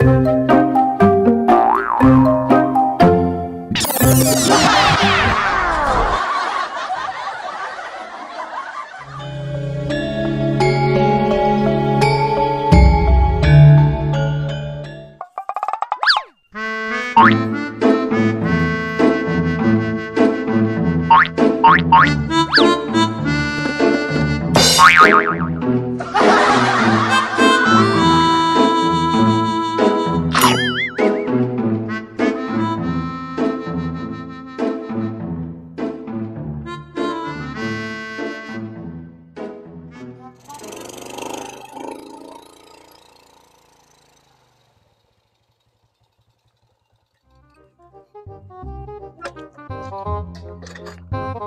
Bye.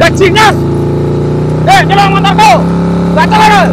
Dah cingas! Eh, jalan motor kau! Gak tau?